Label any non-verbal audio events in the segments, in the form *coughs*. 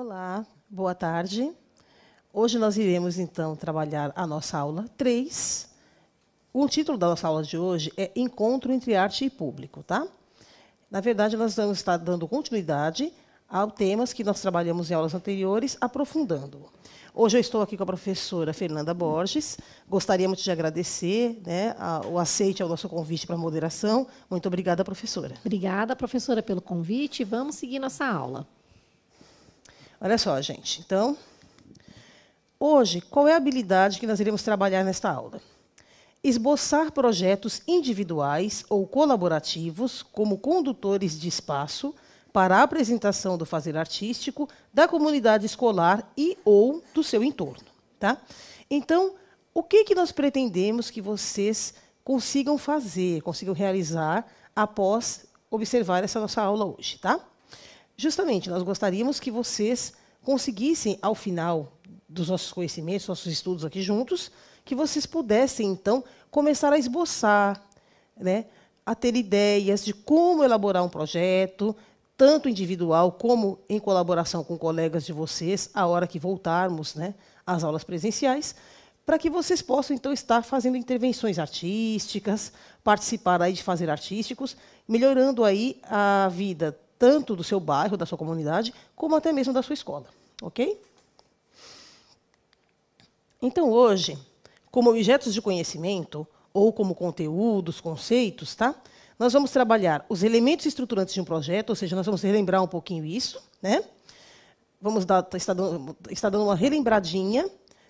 Olá, boa tarde. Hoje nós iremos, então, trabalhar a nossa aula 3. O título da nossa aula de hoje é Encontro entre Arte e Público, tá? Na verdade, nós vamos estar dando continuidade aos temas que nós trabalhamos em aulas anteriores, aprofundando. Hoje eu estou aqui com a professora Fernanda Borges. Gostaríamos de agradecer né, a, o aceite ao nosso convite para a moderação. Muito obrigada, professora. Obrigada, professora, pelo convite. Vamos seguir nossa aula. Olha só, gente. Então, hoje, qual é a habilidade que nós iremos trabalhar nesta aula? Esboçar projetos individuais ou colaborativos como condutores de espaço para a apresentação do fazer artístico da comunidade escolar e ou do seu entorno. Tá? Então, o que, que nós pretendemos que vocês consigam fazer, consigam realizar após observar essa nossa aula hoje? Tá? Justamente, nós gostaríamos que vocês conseguissem, ao final dos nossos conhecimentos, nossos estudos aqui juntos, que vocês pudessem, então, começar a esboçar, né, a ter ideias de como elaborar um projeto, tanto individual como em colaboração com colegas de vocês, a hora que voltarmos né, às aulas presenciais, para que vocês possam, então, estar fazendo intervenções artísticas, participar aí de fazer artísticos, melhorando aí a vida tanto do seu bairro, da sua comunidade, como até mesmo da sua escola. Ok? Então, hoje, como objetos de conhecimento, ou como conteúdos, conceitos, tá? nós vamos trabalhar os elementos estruturantes de um projeto, ou seja, nós vamos relembrar um pouquinho isso. Né? Vamos dar, estar, dando, estar dando uma relembradinha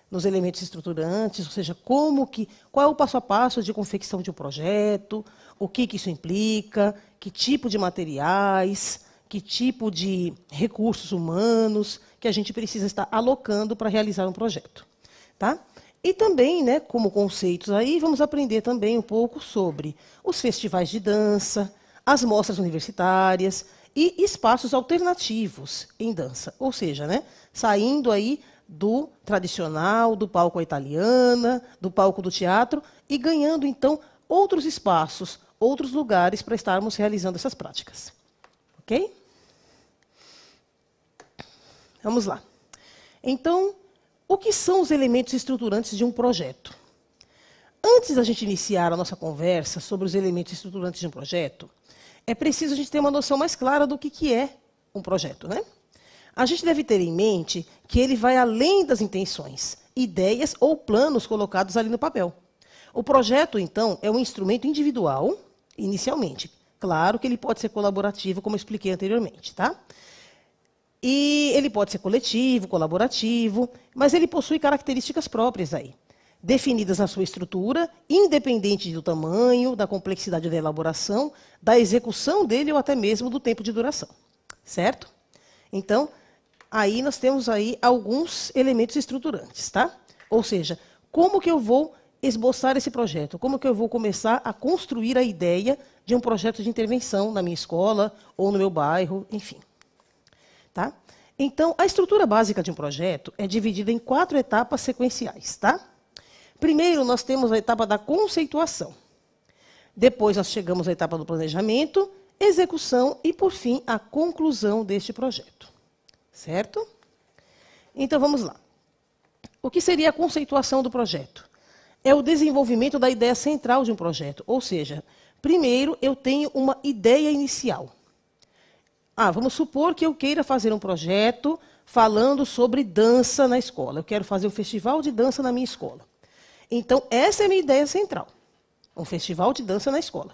nos elementos estruturantes, ou seja, como que, qual é o passo a passo de confecção de um projeto, o que, que isso implica, que tipo de materiais, que tipo de recursos humanos que a gente precisa estar alocando para realizar um projeto. Tá? E também, né, como conceitos aí, vamos aprender também um pouco sobre os festivais de dança, as mostras universitárias e espaços alternativos em dança, ou seja, né, saindo aí do tradicional, do palco italiana, do palco do teatro e ganhando então outros espaços, outros lugares para estarmos realizando essas práticas. Ok? Vamos lá. Então, o que são os elementos estruturantes de um projeto? Antes da gente iniciar a nossa conversa sobre os elementos estruturantes de um projeto, é preciso a gente ter uma noção mais clara do que, que é um projeto. Né? A gente deve ter em mente que ele vai além das intenções, ideias ou planos colocados ali no papel. O projeto, então, é um instrumento individual inicialmente. Claro que ele pode ser colaborativo, como eu expliquei anteriormente, tá? E ele pode ser coletivo, colaborativo, mas ele possui características próprias aí, definidas na sua estrutura, independente do tamanho, da complexidade da elaboração, da execução dele ou até mesmo do tempo de duração. Certo? Então, aí nós temos aí alguns elementos estruturantes, tá? Ou seja, como que eu vou esboçar esse projeto? Como que eu vou começar a construir a ideia de um projeto de intervenção na minha escola ou no meu bairro, enfim. Tá? Então, a estrutura básica de um projeto é dividida em quatro etapas sequenciais. Tá? Primeiro, nós temos a etapa da conceituação. Depois, nós chegamos à etapa do planejamento, execução e, por fim, a conclusão deste projeto. Certo? Então, vamos lá. O que seria a conceituação do projeto? É o desenvolvimento da ideia central de um projeto. Ou seja, primeiro eu tenho uma ideia inicial. Ah, vamos supor que eu queira fazer um projeto falando sobre dança na escola. Eu quero fazer um festival de dança na minha escola. Então, essa é a minha ideia central. Um festival de dança na escola.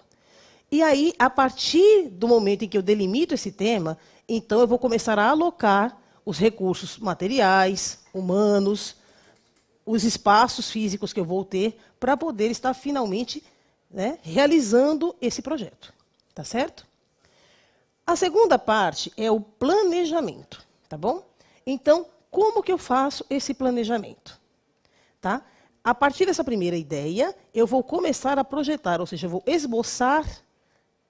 E aí, a partir do momento em que eu delimito esse tema, então eu vou começar a alocar os recursos materiais, humanos, os espaços físicos que eu vou ter para poder estar finalmente né, realizando esse projeto. Tá certo? A segunda parte é o planejamento, tá bom? Então, como que eu faço esse planejamento? Tá? A partir dessa primeira ideia, eu vou começar a projetar, ou seja, eu vou esboçar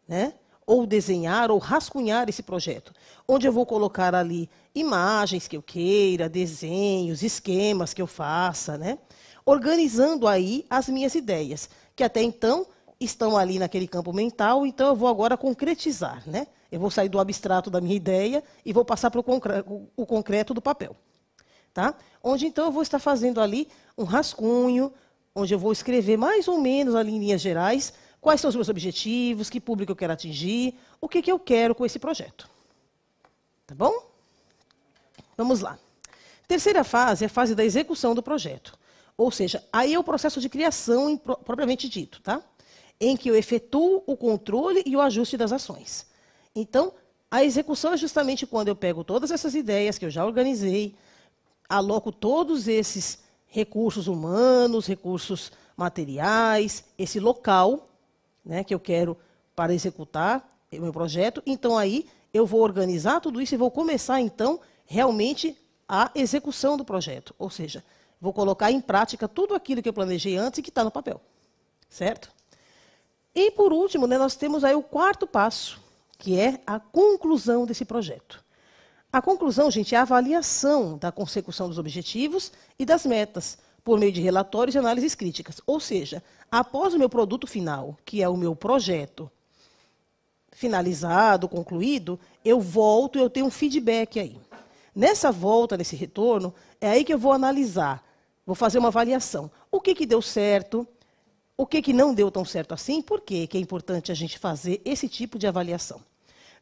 né, ou desenhar ou rascunhar esse projeto, onde eu vou colocar ali imagens que eu queira, desenhos, esquemas que eu faça, né? organizando aí as minhas ideias, que até então estão ali naquele campo mental, então eu vou agora concretizar, né? Eu vou sair do abstrato da minha ideia e vou passar para o concreto do papel. Tá? Onde então eu vou estar fazendo ali um rascunho, onde eu vou escrever mais ou menos ali em linhas gerais quais são os meus objetivos, que público eu quero atingir, o que, que eu quero com esse projeto. Tá bom? Vamos lá. Terceira fase é a fase da execução do projeto. Ou seja, aí é o processo de criação propriamente dito, tá? em que eu efetuo o controle e o ajuste das ações. Então, a execução é justamente quando eu pego todas essas ideias que eu já organizei, aloco todos esses recursos humanos, recursos materiais, esse local né, que eu quero para executar o meu projeto. Então, aí, eu vou organizar tudo isso e vou começar, então, realmente a execução do projeto. Ou seja, vou colocar em prática tudo aquilo que eu planejei antes e que está no papel. Certo? E, por último, né, nós temos aí o quarto passo, que é a conclusão desse projeto. A conclusão, gente, é a avaliação da consecução dos objetivos e das metas, por meio de relatórios e análises críticas. Ou seja, após o meu produto final, que é o meu projeto finalizado, concluído, eu volto, eu tenho um feedback aí. Nessa volta, nesse retorno, é aí que eu vou analisar, vou fazer uma avaliação. O que, que deu certo, o que, que não deu tão certo assim, por que é importante a gente fazer esse tipo de avaliação?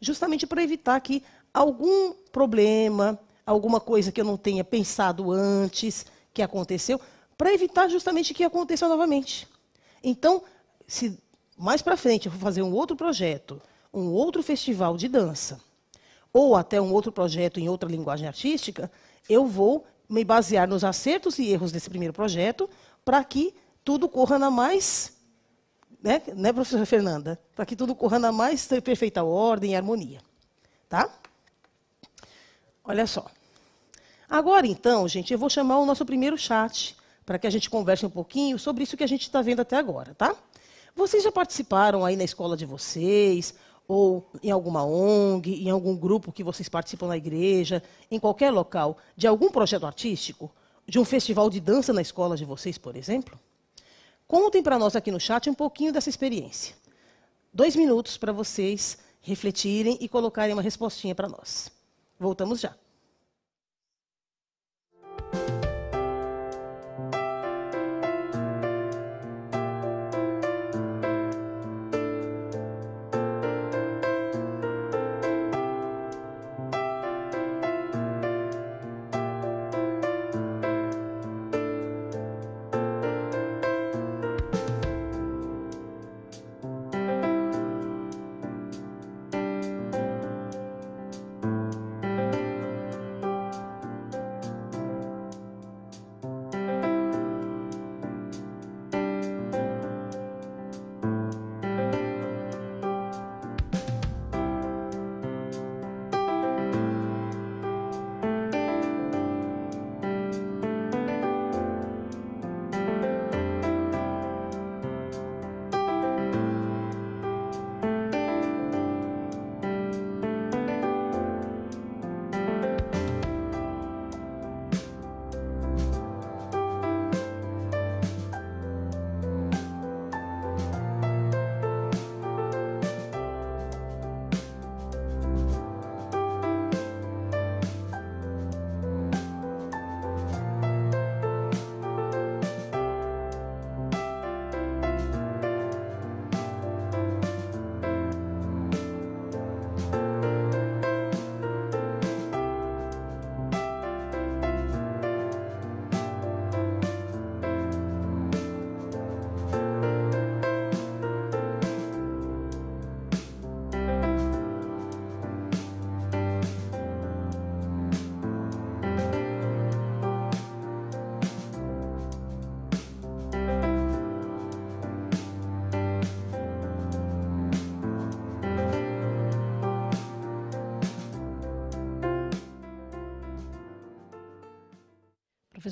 Justamente para evitar que algum problema, alguma coisa que eu não tenha pensado antes, que aconteceu, para evitar justamente que aconteça novamente. Então, se mais para frente eu for fazer um outro projeto, um outro festival de dança, ou até um outro projeto em outra linguagem artística, eu vou me basear nos acertos e erros desse primeiro projeto para que tudo corra na mais, né, né professora Fernanda? Para que tudo corra na mais perfeita ordem e harmonia. Tá? Olha só. Agora, então, gente, eu vou chamar o nosso primeiro chat para que a gente converse um pouquinho sobre isso que a gente está vendo até agora, tá? Vocês já participaram aí na escola de vocês, ou em alguma ONG, em algum grupo que vocês participam na igreja, em qualquer local, de algum projeto artístico? De um festival de dança na escola de vocês, por exemplo? Contem para nós aqui no chat um pouquinho dessa experiência. Dois minutos para vocês refletirem e colocarem uma respostinha para nós. Voltamos já.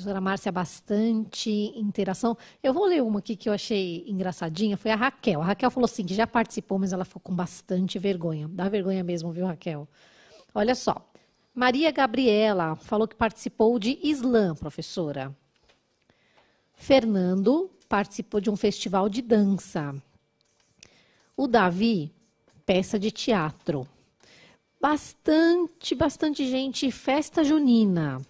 Professora Márcia, bastante interação. Eu vou ler uma aqui que eu achei engraçadinha, foi a Raquel. A Raquel falou assim, que já participou, mas ela ficou com bastante vergonha. Dá vergonha mesmo, viu, Raquel? Olha só. Maria Gabriela falou que participou de Islã, professora. Fernando participou de um festival de dança. O Davi, peça de teatro. Bastante, bastante gente. Festa junina.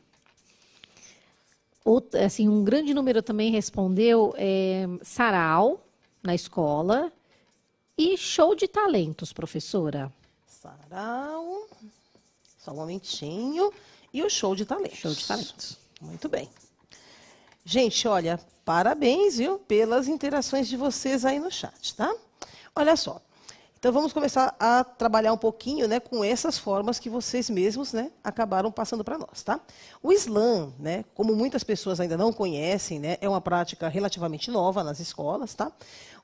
Outra, assim, um grande número também respondeu é, sarau na escola e show de talentos, professora. Sarau. Só um momentinho. E o show de talentos. Show de talentos. Muito bem. Gente, olha, parabéns, viu, pelas interações de vocês aí no chat, tá? Olha só. Então vamos começar a trabalhar um pouquinho, né, com essas formas que vocês mesmos, né, acabaram passando para nós, tá? O slam, né, como muitas pessoas ainda não conhecem, né, é uma prática relativamente nova nas escolas, tá?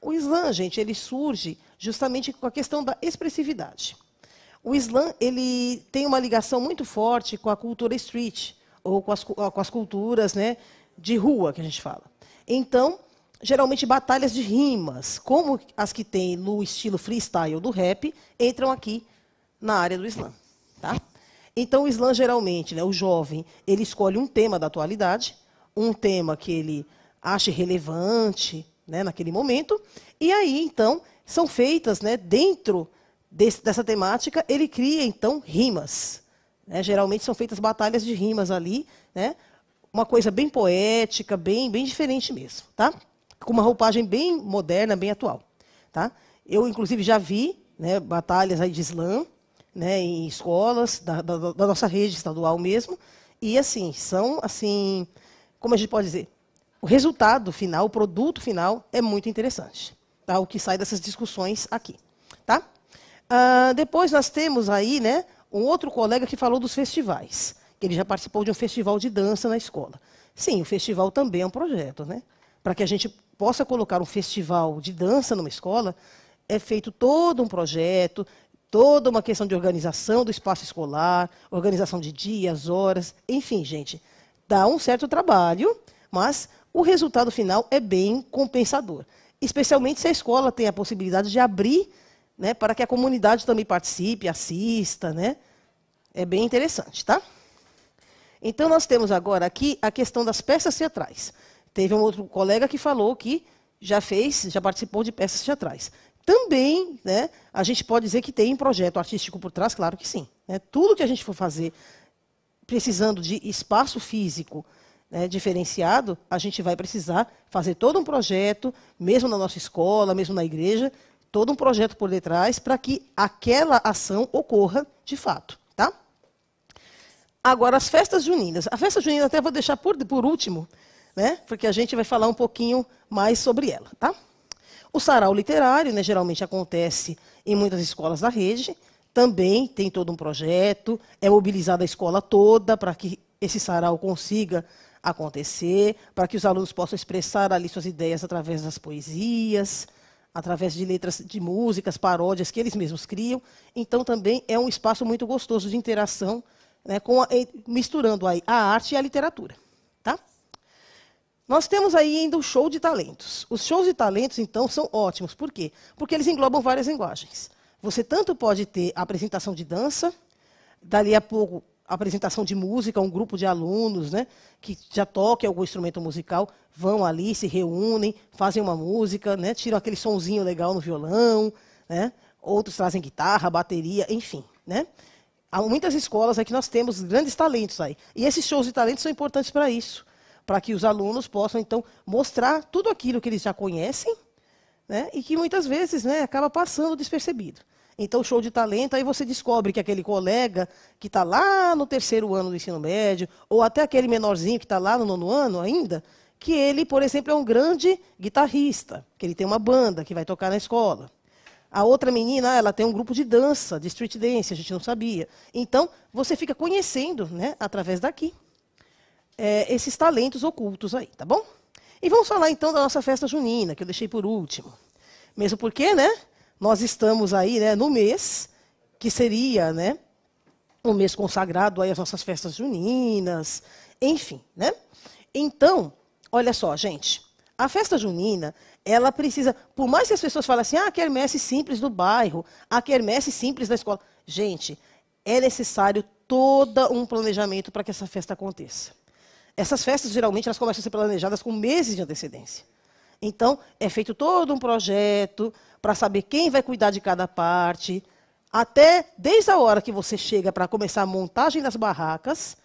O slam, gente, ele surge justamente com a questão da expressividade. O slam, ele tem uma ligação muito forte com a cultura street ou com as, com as culturas, né, de rua que a gente fala. Então, geralmente batalhas de rimas, como as que tem no estilo freestyle do rap, entram aqui na área do slam. Tá? Então, o slam, geralmente, né, o jovem, ele escolhe um tema da atualidade, um tema que ele ache relevante né, naquele momento, e aí, então, são feitas, né, dentro desse, dessa temática, ele cria, então, rimas. Né? Geralmente são feitas batalhas de rimas ali, né? uma coisa bem poética, bem, bem diferente mesmo. Tá? Com uma roupagem bem moderna, bem atual. Tá? Eu, inclusive, já vi né, batalhas aí de slam né, em escolas da, da, da, nossa rede estadual mesmo. E, assim, são, assim, como a gente pode dizer, o resultado final, o produto final é muito interessante. Tá? O que sai dessas discussões aqui. Tá? Ah, depois nós temos aí né, um outro colega que falou dos festivais, que ele já participou de um festival de dança na escola. Sim, o festival também é um projeto, né? Para que a gente possa colocar um festival de dança numa escola, é feito todo um projeto, toda uma questão de organização do espaço escolar, organização de dias, horas, enfim, gente, dá um certo trabalho, mas o resultado final é bem compensador. Especialmente se a escola tem a possibilidade de abrir né, para que a comunidade também participe, assista. Né? É bem interessante, tá? Então, nós temos agora aqui a questão das peças teatrais. Teve um outro colega que falou que já fez, já participou de peças teatrais. Também, né, a gente pode dizer que tem projeto artístico por trás, claro que sim. Né? Tudo que a gente for fazer precisando de espaço físico né, diferenciado, a gente vai precisar fazer todo um projeto, mesmo na nossa escola, mesmo na igreja, todo um projeto por detrás para que aquela ação ocorra de fato. Tá? Agora, as festas juninas. A festa junina até vou deixar por, por último, né? porque a gente vai falar um pouquinho mais sobre ela. Tá? O sarau literário, né, geralmente acontece em muitas escolas da rede, também tem todo um projeto, é mobilizada a escola toda para que esse sarau consiga acontecer, para que os alunos possam expressar ali suas ideias através das poesias, através de letras de músicas, paródias que eles mesmos criam. Então, também é um espaço muito gostoso de interação, né, a, misturando a arte e a literatura. Nós temos aí ainda o show de talentos. Os shows de talentos, então, são ótimos. Por quê? Porque eles englobam várias linguagens. Você tanto pode ter a apresentação de dança, dali a pouco a apresentação de música, um grupo de alunos né, que já toquem algum instrumento musical, vão ali, se reúnem, fazem uma música, né, tiram aquele sonzinho legal no violão, né, outros trazem guitarra, bateria, enfim. Né. Há muitas escolas aqui nós temos grandes talentos aí. E esses shows de talentos são importantes para isso para que os alunos possam, então, mostrar tudo aquilo que eles já conhecem né, e que muitas vezes né, acaba passando despercebido. Então, show de talento, aí você descobre que aquele colega que está lá no terceiro ano do ensino médio, ou até aquele menorzinho que está lá no nono ano ainda, que ele, por exemplo, é um grande guitarrista, que ele tem uma banda que vai tocar na escola. A outra menina, ela tem um grupo de dança, de street dance, a gente não sabia. Então, você fica conhecendo né, através daqui é, esses talentos ocultos aí, tá bom? E vamos falar então da nossa festa junina, que eu deixei por último. Mesmo porque, né, nós estamos aí, né, no mês que seria, né, um mês consagrado aí às nossas festas juninas, enfim, né? Então, olha só, gente, a festa junina, ela precisa, por mais que as pessoas falem assim, ah, a quermesse simples do bairro, a quermesse simples da escola. Gente, é necessário todo um planejamento para que essa festa aconteça. Essas festas, geralmente, elas começam a ser planejadas com meses de antecedência. Então, é feito todo um projeto para saber quem vai cuidar de cada parte, Até desde a hora que você chega para começar a montagem das barracas,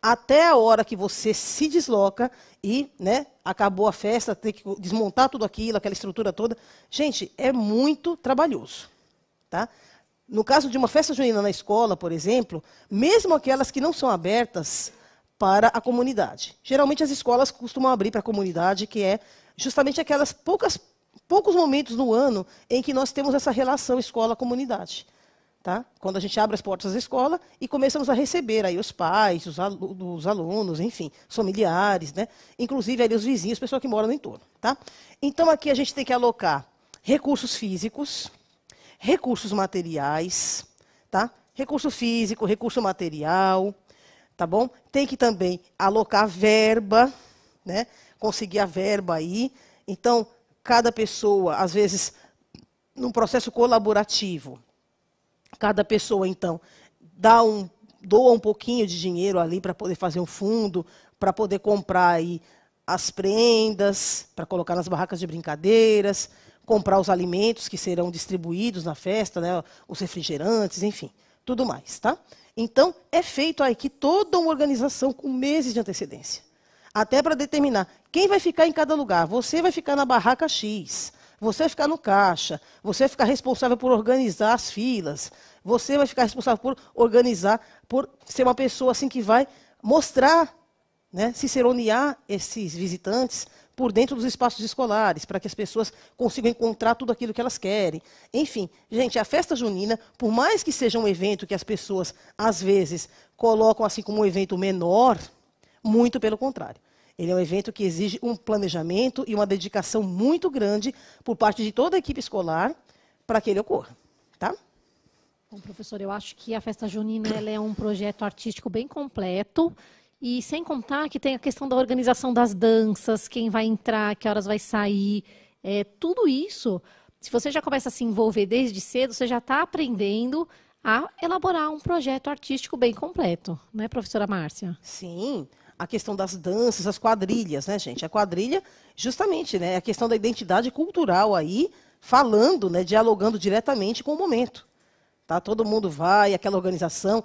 até a hora que você se desloca e, né, acabou a festa, tem que desmontar tudo aquilo, aquela estrutura toda. Gente, é muito trabalhoso, tá? No caso de uma festa junina na escola, por exemplo, mesmo aquelas que não são abertas para a comunidade. Geralmente as escolas costumam abrir para a comunidade, que é justamente aquelas poucas poucos momentos no ano em que nós temos essa relação escola-comunidade. Tá? Quando a gente abre as portas da escola e começamos a receber aí os pais, os, alunos, os alunos enfim, familiares, né? inclusive ali os vizinhos, pessoas que moram no entorno. Tá? Então, aqui a gente tem que alocar recursos físicos, recursos materiais, tá? recurso físico, recurso material, tá bom? Tem que também alocar verba, né? conseguir a verba aí. Então, cada pessoa, às vezes, num processo colaborativo, cada pessoa, então, dá um, doa um pouquinho de dinheiro ali para poder fazer um fundo, para poder comprar aí as prendas, para colocar nas barracas de brincadeiras, comprar os alimentos que serão distribuídos na festa, né, os refrigerantes, enfim, tudo mais, tá? Então, é feito aqui toda uma organização com meses de antecedência até para determinar quem vai ficar em cada lugar. Você vai ficar na barraca X, você vai ficar no caixa, você vai ficar responsável por organizar as filas, você vai ficar responsável por organizar, por ser uma pessoa assim que vai mostrar, né, ciceronear esses visitantes por dentro dos espaços escolares, para que as pessoas consigam encontrar tudo aquilo que elas querem. Enfim, gente, a festa junina, por mais que seja um evento que as pessoas, às vezes, colocam assim como um evento menor, muito pelo contrário. Ele é um evento que exige um planejamento e uma dedicação muito grande por parte de toda a equipe escolar para que ele ocorra. Tá? Bom, professor, eu acho que a festa junina é um projeto artístico bem completo. E sem contar que tem a questão da organização das danças, quem vai entrar, que horas vai sair. É, tudo isso, se você já começa a se envolver desde cedo, você já está aprendendo a elaborar um projeto artístico bem completo, não é, professora Márcia? Sim a questão das danças, as quadrilhas, né, gente? A quadrilha, justamente, né, a questão da identidade cultural aí, falando, né, dialogando diretamente com o momento. Tá? Todo mundo vai, aquela organização.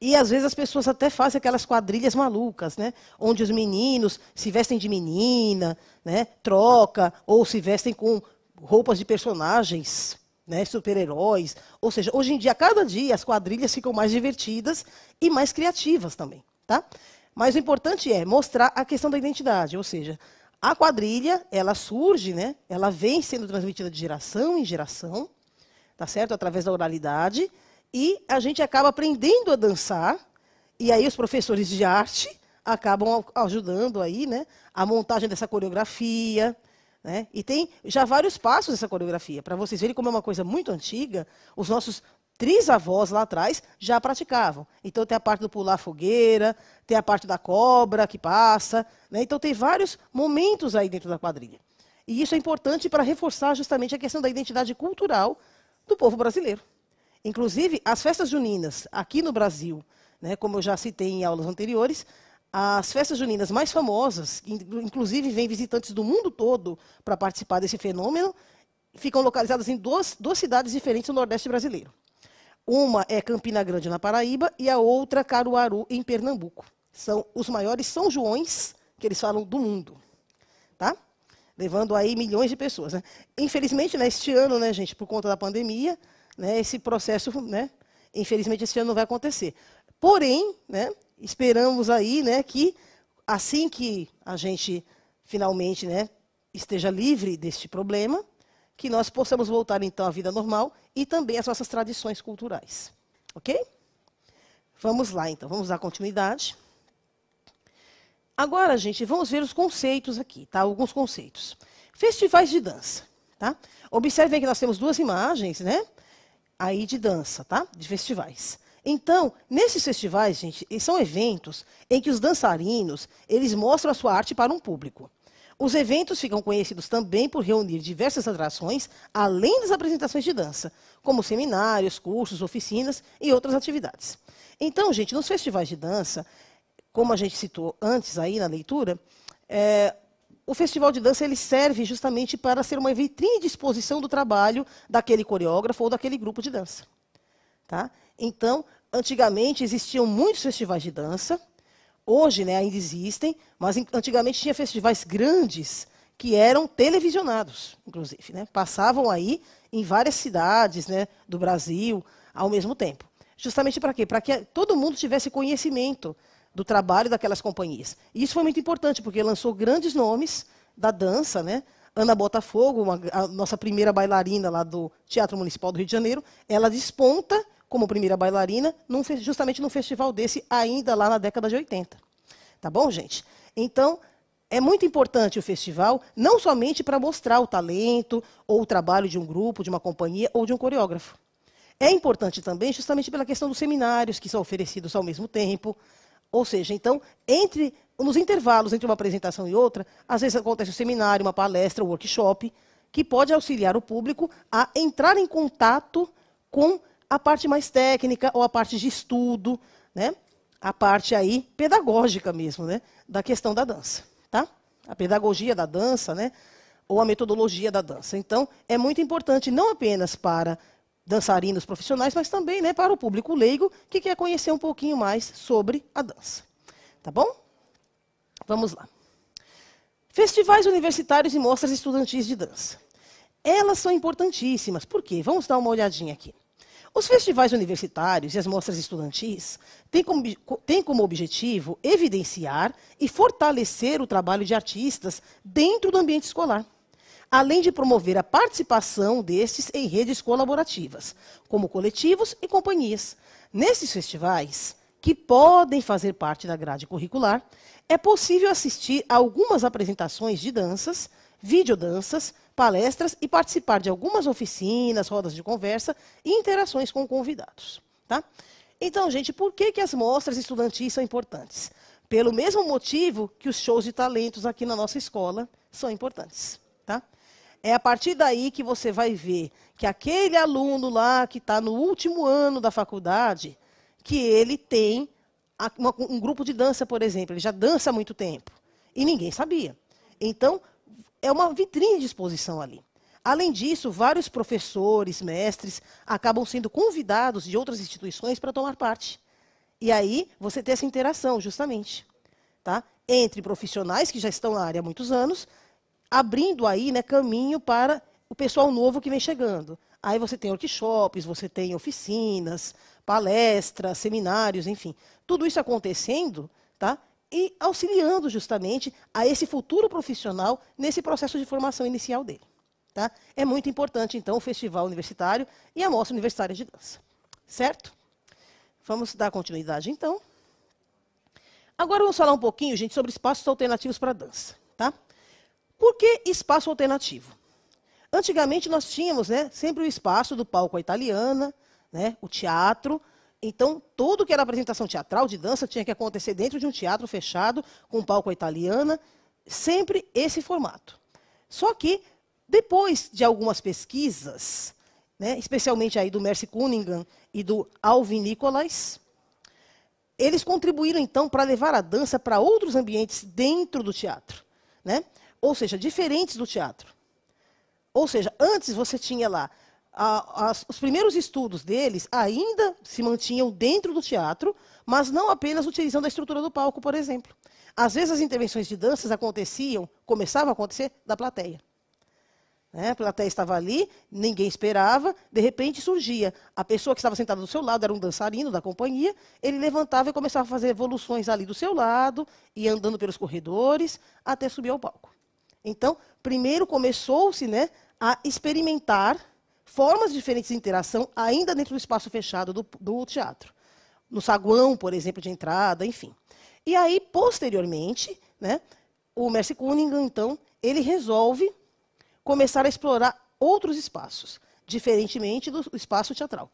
E às vezes as pessoas até fazem aquelas quadrilhas malucas, né? Onde os meninos se vestem de menina, né? Troca, ou se vestem com roupas de personagens, né? Super-heróis. Ou seja, hoje em dia, cada dia, as quadrilhas ficam mais divertidas e mais criativas também, tá? Mas o importante é mostrar a questão da identidade, ou seja, a quadrilha, ela surge, né? Ela vem sendo transmitida de geração em geração, tá certo? Através da oralidade, e a gente acaba aprendendo a dançar, e aí os professores de arte acabam ajudando aí, né, a montagem dessa coreografia, né? E tem já vários passos dessa coreografia, para vocês verem como é uma coisa muito antiga, os nossos trisavós lá atrás já praticavam. Então tem a parte do pular fogueira, tem a parte da cobra que passa. Né? Então tem vários momentos aí dentro da quadrilha. E isso é importante para reforçar justamente a questão da identidade cultural do povo brasileiro. Inclusive, as festas juninas aqui no Brasil, né, como eu já citei em aulas anteriores, as festas juninas mais famosas, inclusive vêm visitantes do mundo todo para participar desse fenômeno, ficam localizadas em duas, duas cidades diferentes no Nordeste brasileiro. Uma é Campina Grande, na Paraíba, e a outra Caruaru, em Pernambuco. São os maiores São Joões que eles falam do mundo. Tá? Levando aí milhões de pessoas. Né? Infelizmente, né, este ano, né, gente, por conta da pandemia, né, esse processo, né, infelizmente, este ano não vai acontecer. Porém, né, esperamos aí né, que, assim que a gente finalmente né, esteja livre deste problema, que nós possamos voltar então à vida normal e também às nossas tradições culturais. Ok? Vamos lá, então, vamos dar continuidade. Agora, gente, vamos ver os conceitos aqui, tá? Alguns conceitos. Festivais de dança, tá? Observem que nós temos duas imagens, né? Aí de dança, tá? De festivais. Então, nesses festivais, gente, são eventos em que os dançarinos, eles mostram a sua arte para um público. Os eventos ficam conhecidos também por reunir diversas atrações, além das apresentações de dança, como seminários, cursos, oficinas e outras atividades. Então, gente, nos festivais de dança, como a gente citou antes aí na leitura, é, o festival de dança ele serve justamente para ser uma vitrine de exposição do trabalho daquele coreógrafo ou daquele grupo de dança. Tá? Então, antigamente existiam muitos festivais de dança, hoje né, ainda existem, mas antigamente tinha festivais grandes que eram televisionados, inclusive. Né? Passavam aí em várias cidades né, do Brasil ao mesmo tempo. Justamente para quê? Para que todo mundo tivesse conhecimento do trabalho daquelas companhias. E isso foi muito importante, porque lançou grandes nomes da dança, né? Ana Botafogo, uma, a nossa primeira bailarina lá do Teatro Municipal do Rio de Janeiro, ela desponta como primeira bailarina num, justamente num festival desse, ainda lá na década de 80. Tá bom, gente? Então, é muito importante o festival, não somente para mostrar o talento ou o trabalho de um grupo, de uma companhia ou de um coreógrafo. É importante também, justamente pela questão dos seminários que são oferecidos ao mesmo tempo. Ou seja, então, entre nos intervalos entre uma apresentação e outra, às vezes acontece um seminário, uma palestra, um workshop, que pode auxiliar o público a entrar em contato com a parte mais técnica ou a parte de estudo, né? a parte aí pedagógica mesmo, né? da questão da dança. Tá? A pedagogia da dança, né? ou a metodologia da dança. Então, é muito importante não apenas para dançarinos profissionais, mas também né, para o público leigo que quer conhecer um pouquinho mais sobre a dança. Tá bom? Vamos lá. Festivais universitários e mostras estudantis de dança. Elas são importantíssimas. Por quê? Vamos dar uma olhadinha aqui. Os festivais universitários e as mostras estudantis têm como, têm como objetivo evidenciar e fortalecer o trabalho de artistas dentro do ambiente escolar além de promover a participação destes em redes colaborativas, como coletivos e companhias. Nesses festivais, que podem fazer parte da grade curricular, é possível assistir a algumas apresentações de danças, videodanças, palestras e participar de algumas oficinas, rodas de conversa e interações com convidados. Tá? Então, gente, por que, que as mostras estudantis são importantes? Pelo mesmo motivo que os shows de talentos aqui na nossa escola são importantes. Tá? É a partir daí que você vai ver que aquele aluno lá que está no último ano da faculdade, que ele tem um grupo de dança, por exemplo, ele já dança há muito tempo. E ninguém sabia. Então, é uma vitrine de exposição ali. Além disso, vários professores, mestres, acabam sendo convidados de outras instituições para tomar parte. E aí você tem essa interação, justamente, tá? entre profissionais que já estão na área há muitos anos abrindo aí né, caminho para o pessoal novo que vem chegando. Aí você tem workshops, você tem oficinas, palestras, seminários, enfim. Tudo isso acontecendo, tá? E auxiliando justamente a esse futuro profissional nesse processo de formação inicial dele. Tá? É muito importante, então, o festival universitário e a mostra universitária de dança. Certo? Vamos dar continuidade, então. Agora vamos falar um pouquinho, gente, sobre espaços alternativos para dança. Tá? Por que espaço alternativo? Antigamente nós tínhamos né, sempre o espaço do palco à italiana, né, o teatro. Então, tudo que era apresentação teatral, de dança, tinha que acontecer dentro de um teatro fechado, com palco à italiana, sempre esse formato. Só que, depois de algumas pesquisas, né, especialmente aí do Mercy Cunningham e do Alvin Nicolais, eles contribuíram, então, para levar a dança para outros ambientes dentro do teatro. Né? Ou seja, diferentes do teatro. Ou seja, antes você tinha lá a, os primeiros estudos deles ainda se mantinham dentro do teatro, mas não apenas utilizando a estrutura do palco, por exemplo. Às vezes as intervenções de danças aconteciam, começavam a acontecer da plateia. Né? A plateia estava ali, ninguém esperava, de repente surgia. A pessoa que estava sentada do seu lado era um dançarino da companhia, ele levantava e começava a fazer evoluções ali do seu lado, e andando pelos corredores, até subir ao palco. Então, primeiro começou-se né, a experimentar formas diferentes de interação, ainda dentro do espaço fechado do, do teatro. No saguão, por exemplo, de entrada, enfim. E aí, posteriormente, né, o Mercy Cunningham, então, ele resolve começar a explorar outros espaços, diferentemente do espaço teatral.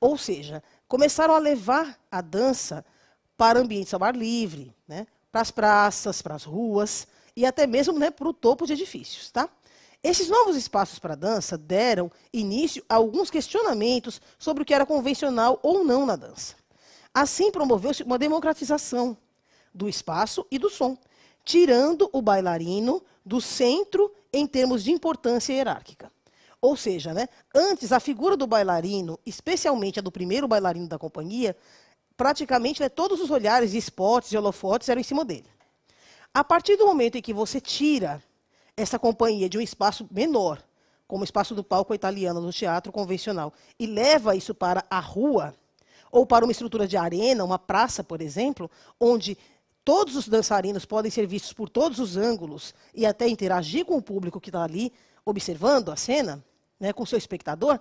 Ou seja, começaram a levar a dança para ambientes ao ar livre, né, para as praças, para as ruas, e até mesmo né, para o topo de edifícios. Tá? Esses novos espaços para dança deram início a alguns questionamentos sobre o que era convencional ou não na dança. Assim, promoveu-se uma democratização do espaço e do som, tirando o bailarino do centro em termos de importância hierárquica. Ou seja, né, antes a figura do bailarino, especialmente a do primeiro bailarino da companhia, praticamente né, todos os olhares, spots e holofotes eram em cima dele. A partir do momento em que você tira essa companhia de um espaço menor, como o espaço do palco italiano no teatro convencional, e leva isso para a rua, ou para uma estrutura de arena, uma praça, por exemplo, onde todos os dançarinos podem ser vistos por todos os ângulos e até interagir com o público que está ali observando a cena, né, com o seu espectador,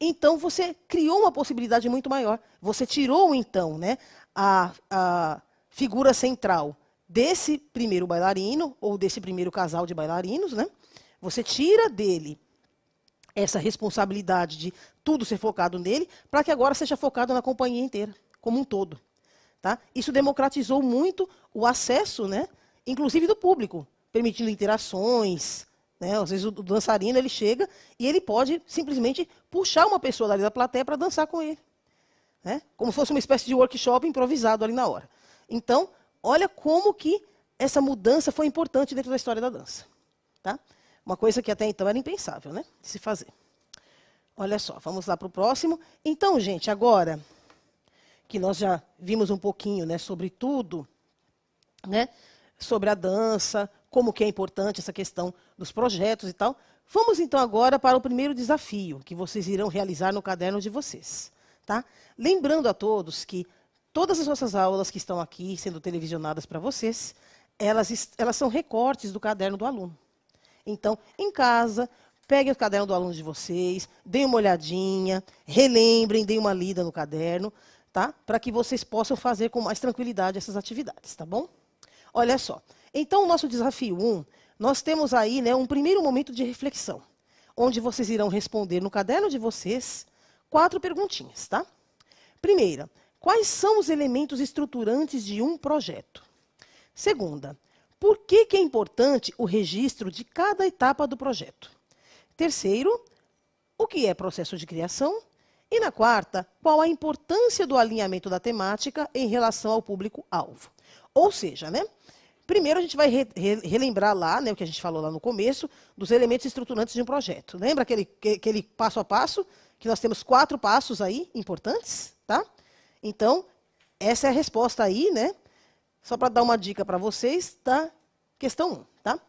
então você criou uma possibilidade muito maior. Você tirou, então, né, a, a figura central desse primeiro bailarino, ou desse primeiro casal de bailarinos, né? Você tira dele essa responsabilidade de tudo ser focado nele, para que agora seja focado na companhia inteira, como um todo. Tá? Isso democratizou muito o acesso, né, inclusive do público, permitindo interações. Né? Às vezes o dançarino ele chega e ele pode simplesmente puxar uma pessoa dali da plateia para dançar com ele. Né? Como se fosse uma espécie de workshop improvisado ali na hora. Então, olha como que essa mudança foi importante dentro da história da dança. Tá? Uma coisa que até então era impensável né, de se fazer. Olha só, vamos lá para o próximo. Então, gente, agora que nós já vimos um pouquinho né, sobre tudo, né, sobre a dança, como que é importante essa questão dos projetos e tal, vamos então agora para o primeiro desafio que vocês irão realizar no caderno de vocês. Tá? Lembrando a todos que todas as nossas aulas que estão aqui sendo televisionadas para vocês, elas, elas são recortes do caderno do aluno. Então, em casa, peguem o caderno do aluno de vocês, deem uma olhadinha, relembrem, deem uma lida no caderno, tá? Para que vocês possam fazer com mais tranquilidade essas atividades, tá bom? Olha só. Então, o nosso desafio 1, um, nós temos aí né, um primeiro momento de reflexão, onde vocês irão responder no caderno de vocês quatro perguntinhas, tá? Primeira, quais são os elementos estruturantes de um projeto? Segunda, por que, que é importante o registro de cada etapa do projeto? Terceiro, o que é processo de criação? E na quarta, qual a importância do alinhamento da temática em relação ao público-alvo? Ou seja, né? Primeiro a gente vai re, re, relembrar lá, né, o que a gente falou lá no começo, dos elementos estruturantes de um projeto. Lembra aquele, aquele passo a passo? Que nós temos quatro passos aí importantes, tá? Então, essa é a resposta aí, né? Só para dar uma dica para vocês, tá? Questão 1, tá?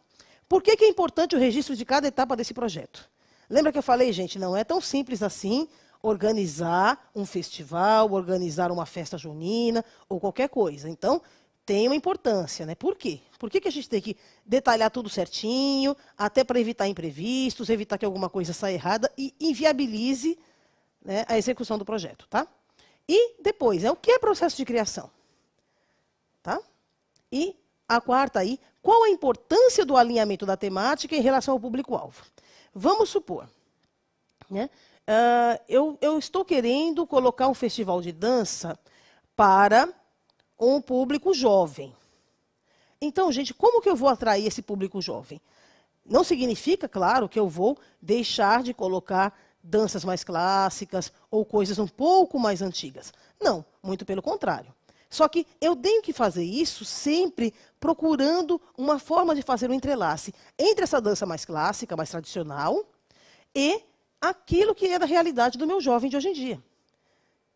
Por que, que é importante o registro de cada etapa desse projeto? Lembra que eu falei, gente, não é tão simples assim organizar um festival, organizar uma festa junina ou qualquer coisa. Então, tem uma importância, né? Por quê? Por que, que a gente tem que detalhar tudo certinho, até para evitar imprevistos, evitar que alguma coisa saia errada e inviabilize né, a execução do projeto, tá? E depois, é o que é processo de criação? Tá? E a quarta aí, qual a importância do alinhamento da temática em relação ao público-alvo? Vamos supor, né, uh, eu, eu estou querendo colocar um festival de dança para um público jovem. Então, gente, como que eu vou atrair esse público jovem? Não significa, claro, que eu vou deixar de colocar danças mais clássicas ou coisas um pouco mais antigas. Não, muito pelo contrário. Só que eu tenho que fazer isso sempre procurando uma forma de fazer um entrelace entre essa dança mais clássica, mais tradicional, e aquilo que é da realidade do meu jovem de hoje em dia.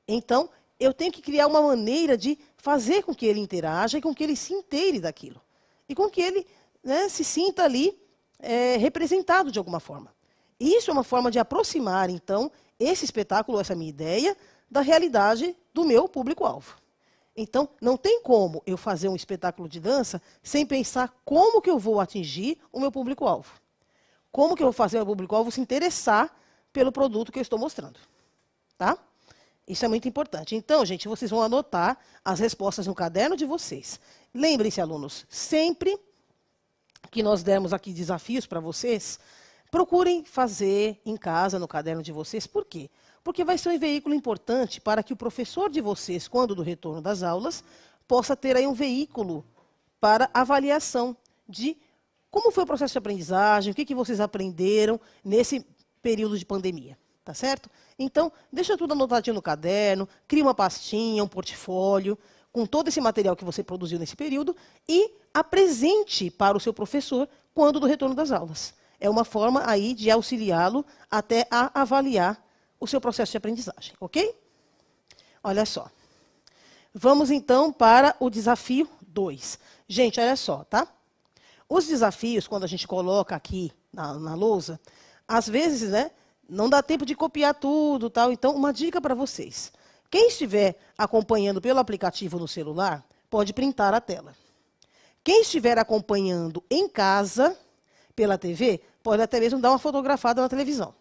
Então, eu tenho que criar uma maneira de fazer com que ele interaja e com que ele se inteire daquilo. E com que ele né, se sinta ali é, representado de alguma forma. Isso é uma forma de aproximar, então, esse espetáculo, essa minha ideia, da realidade do meu público-alvo. Então, não tem como eu fazer um espetáculo de dança sem pensar como que eu vou atingir o meu público-alvo. Como que eu vou fazer o meu público-alvo se interessar pelo produto que eu estou mostrando. Tá? Isso é muito importante. Então, gente, vocês vão anotar as respostas no caderno de vocês. Lembrem-se, alunos, sempre que nós dermos aqui desafios para vocês, procurem fazer em casa, no caderno de vocês. Por quê? porque vai ser um veículo importante para que o professor de vocês, quando do retorno das aulas, possa ter aí um veículo para avaliação de como foi o processo de aprendizagem, o que, que vocês aprenderam nesse período de pandemia. Tá certo? Então, deixa tudo anotadinho no caderno, cria uma pastinha, um portfólio, com todo esse material que você produziu nesse período e apresente para o seu professor quando do retorno das aulas. É uma forma aí de auxiliá-lo até a avaliar o seu processo de aprendizagem, ok? Olha só. Vamos então para o desafio 2. Gente, olha só, tá? Os desafios, quando a gente coloca aqui na, na lousa, às vezes, né, não dá tempo de copiar tudo, tal. Então, uma dica para vocês. Quem estiver acompanhando pelo aplicativo no celular, pode printar a tela. Quem estiver acompanhando em casa, pela TV, pode até mesmo dar uma fotografada na televisão.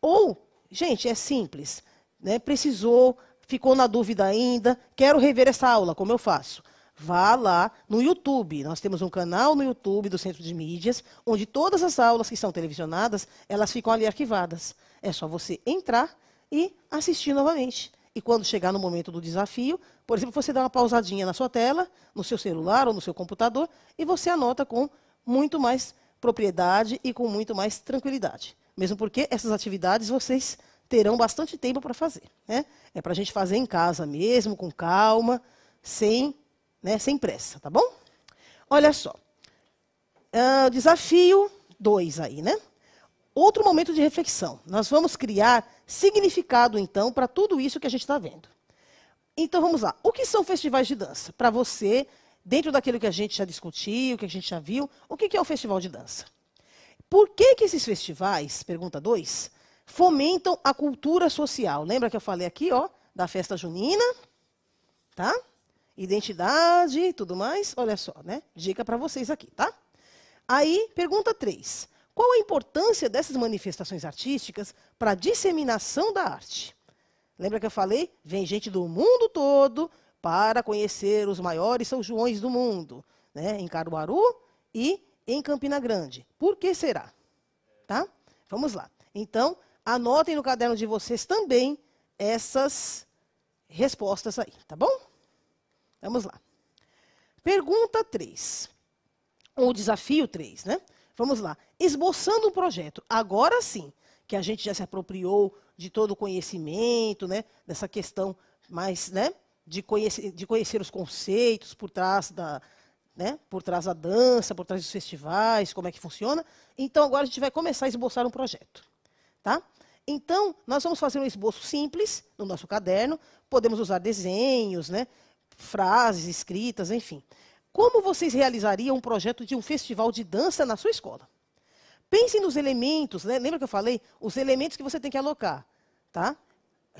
Ou, gente, é simples, né? Precisou, ficou na dúvida ainda, quero rever essa aula, como eu faço? Vá lá no YouTube. Nós temos um canal no YouTube do Centro de Mídias, onde todas as aulas que são televisionadas, elas ficam ali arquivadas. É só você entrar e assistir novamente. E quando chegar no momento do desafio, por exemplo, você dá uma pausadinha na sua tela, no seu celular ou no seu computador, e você anota com muito mais propriedade e com muito mais tranquilidade. Mesmo porque essas atividades vocês terão bastante tempo para fazer. Né? É para a gente fazer em casa mesmo, com calma, sem, né, sem pressa, tá bom? Olha só. Uh, desafio 2 aí, né? Outro momento de reflexão. Nós vamos criar significado, então, para tudo isso que a gente está vendo. Então, vamos lá. O que são festivais de dança? Para você, dentro daquilo que a gente já discutiu, que a gente já viu, o que é um festival de dança? Por que, que esses festivais, pergunta 2, fomentam a cultura social? Lembra que eu falei aqui, ó, da festa junina, tá? Identidade e tudo mais. Olha só, né? Dica para vocês aqui, tá? Aí, pergunta 3. Qual a importância dessas manifestações artísticas para a disseminação da arte? Lembra que eu falei? Vem gente do mundo todo para conhecer os maiores São Joões do mundo, né? em Caruaru e em Campina Grande. Por que será? Tá? Vamos lá. Então, anotem no caderno de vocês também essas respostas aí, tá bom? Vamos lá. Pergunta 3. Ou desafio 3, né? Vamos lá. Esboçando um projeto. Agora sim, que a gente já se apropriou de todo o conhecimento, né? Dessa questão mais, né? De conhecer, de conhecer os conceitos por trás da, né? Por trás da dança, por trás dos festivais, como é que funciona. Então agora a gente vai começar a esboçar um projeto, tá? Então nós vamos fazer um esboço simples no nosso caderno. Podemos usar desenhos, né? Frases escritas, enfim. Como vocês realizariam um projeto de um festival de dança na sua escola? Pensem nos elementos, né? lembra que eu falei? Os elementos que você tem que alocar. Tá?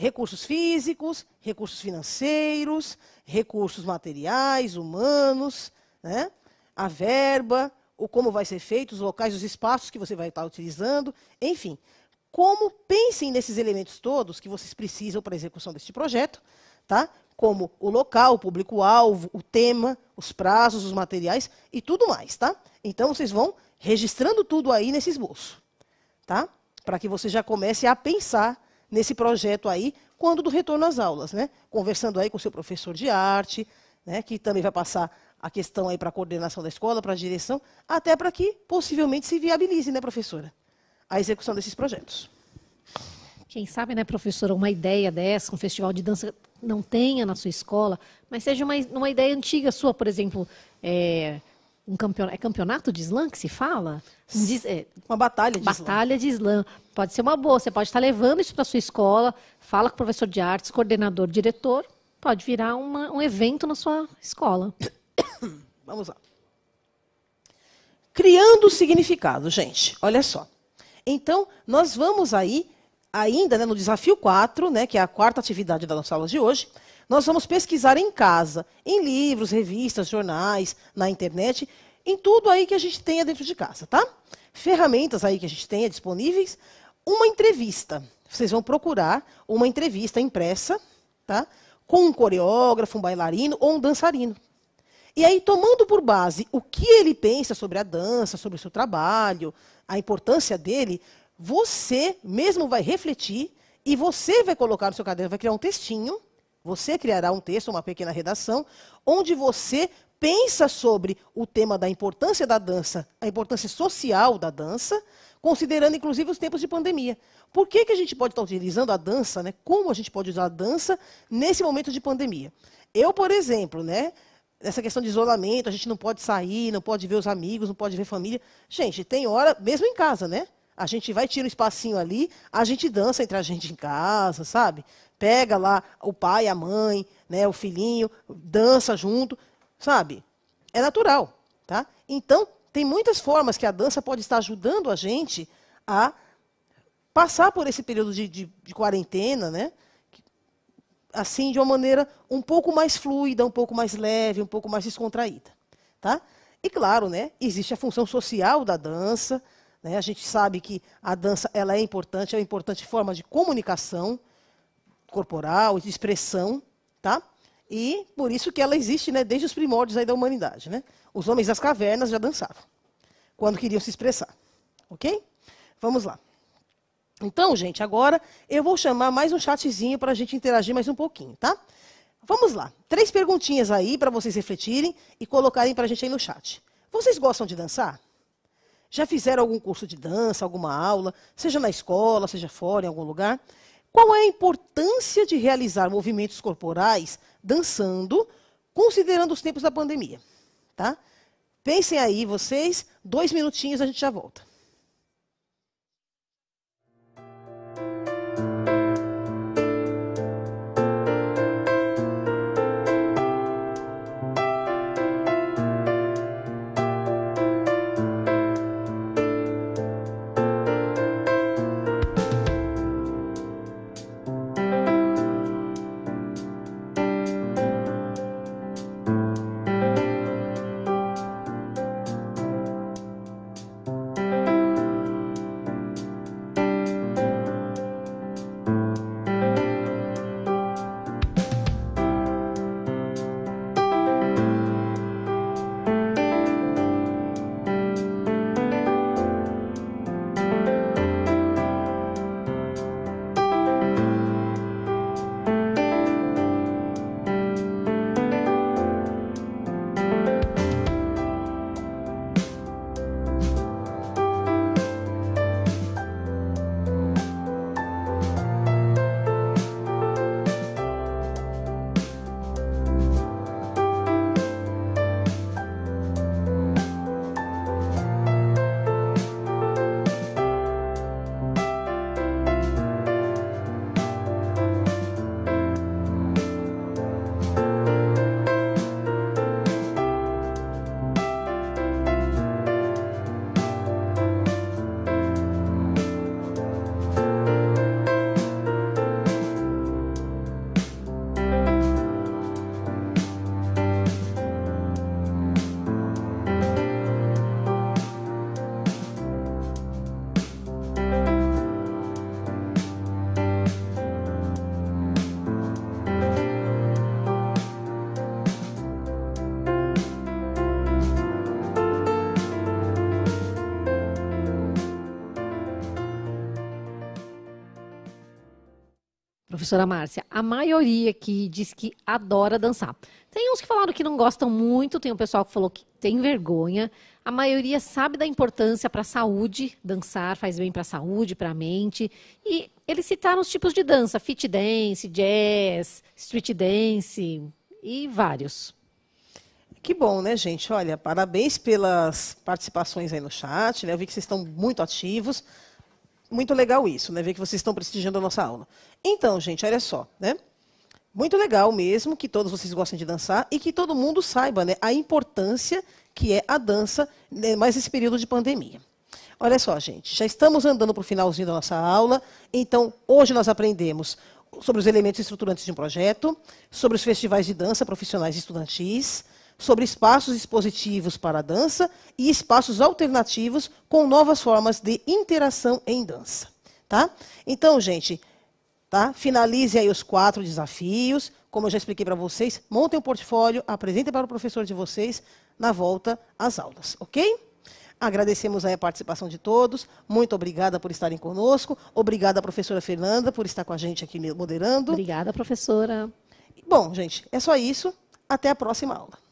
Recursos físicos, recursos financeiros, recursos materiais, humanos, né? a verba, o como vai ser feito, os locais, os espaços que você vai estar utilizando, enfim. Como pensem nesses elementos todos que vocês precisam para a execução deste projeto, tá? como o local, o público-alvo, o tema, os prazos, os materiais e tudo mais, tá? Então, vocês vão registrando tudo aí nesse esboço, tá? Para que você já comece a pensar nesse projeto aí quando do retorno às aulas, né? Conversando aí com o seu professor de arte, né? Que também vai passar a questão aí para a coordenação da escola, para a direção, até para que possivelmente se viabilize, né, professora, a execução desses projetos. Quem sabe, né, professora, uma ideia dessa, um festival de dança não tenha na sua escola, mas seja uma, uma ideia antiga sua, por exemplo, é, um campeonato, é campeonato de slam que se fala? é, uma batalha de batalha slam. de slam. Pode ser uma boa, você pode estar levando isso para sua escola, fala com o professor de artes, coordenador, diretor, pode virar uma, um evento na sua escola. *coughs* Vamos lá. Criando significado, gente. Olha só. Então, nós vamos aí ainda né, no desafio 4, né, que é a quarta atividade da nossa aula de hoje, nós vamos pesquisar em casa, em livros, revistas, jornais, na internet, em tudo aí que a gente tenha dentro de casa, tá? Ferramentas aí que a gente tenha disponíveis, uma entrevista. Vocês vão procurar uma entrevista impressa, tá? Com um coreógrafo, um bailarino ou um dançarino. E aí, tomando por base o que ele pensa sobre a dança, sobre o seu trabalho, a importância dele, você mesmo vai refletir e você vai colocar no seu caderno, vai criar um textinho, você criará um texto, uma pequena redação, onde você pensa sobre o tema da importância da dança, a importância social da dança, considerando inclusive os tempos de pandemia. Por que, que a gente pode estar utilizando a dança, né? como a gente pode usar a dança nesse momento de pandemia? Eu, por exemplo, né, questão de isolamento, a gente não pode sair, não pode ver os amigos, não pode ver família. Gente, tem hora, mesmo em casa, né? A gente vai, tira um espacinho ali, a gente dança entre a gente em casa, sabe? Pega lá o pai, a mãe, né, o filhinho, dança junto, sabe? É natural, tá? Então, tem muitas formas que a dança pode estar ajudando a gente a passar por esse período de, de, de quarentena, né? assim de uma maneira um pouco mais fluida, um pouco mais leve, um pouco mais descontraída, tá? E claro, né, existe a função social da dança, né? A gente sabe que a dança ela é importante, é uma importante forma de comunicação corporal, de expressão, tá? E por isso que ela existe, né, desde os primórdios da humanidade, né? Os homens das cavernas já dançavam quando queriam se expressar, ok? Vamos lá. Então, gente, agora eu vou chamar mais um chatzinho para a gente interagir mais um pouquinho, tá? Vamos lá. Três perguntinhas aí para vocês refletirem e colocarem para a gente aí no chat. Vocês gostam de dançar? Já fizeram algum curso de dança, alguma aula, seja na escola, seja fora, em algum lugar? Qual é a importância de realizar movimentos corporais dançando, considerando os tempos da pandemia? Tá? Pensem aí, vocês, dois minutinhos a gente já volta. Professora Márcia, a maioria que diz que adora dançar. Tem uns que falaram que não gostam muito, tem um pessoal que falou que tem vergonha. A maioria sabe da importância para a saúde, dançar faz bem para a saúde, para a mente. E eles citaram os tipos de dança: fit dance, jazz, street dance e vários. Que bom, né, gente? Olha, parabéns pelas participações aí no chat. Né? Eu vi que vocês estão muito ativos muito legal isso, né? Ver que vocês estão prestigiando a nossa aula. Então, gente, olha só, né? Muito legal mesmo que todos vocês gostem de dançar e que todo mundo saiba né, a importância que é a dança, né, mais esse período de pandemia. Olha só, gente, já estamos andando para o finalzinho da nossa aula, então hoje nós aprendemos sobre os elementos estruturantes de um projeto, sobre os festivais de dança profissionais e estudantis, sobre espaços expositivos para a dança e espaços alternativos com novas formas de interação em dança. Tá? Então, gente, tá? finalize aí os quatro desafios. Como eu já expliquei para vocês, montem um portfólio, apresentem para o professor de vocês na volta às aulas, ok? Agradecemos a participação de todos. Muito obrigada por estarem conosco. Obrigada, professora Fernanda, por estar com a gente aqui moderando. Obrigada, professora. Bom, gente, é só isso. Até a próxima aula.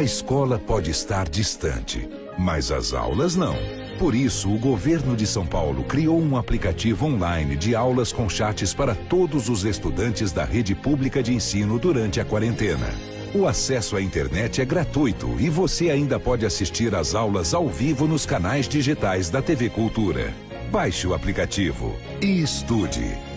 A escola pode estar distante, mas as aulas não. Por isso, o governo de São Paulo criou um aplicativo online de aulas com chats para todos os estudantes da rede pública de ensino durante a quarentena. O acesso à internet é gratuito e você ainda pode assistir às aulas ao vivo nos canais digitais da TV Cultura. Baixe o aplicativo e estude.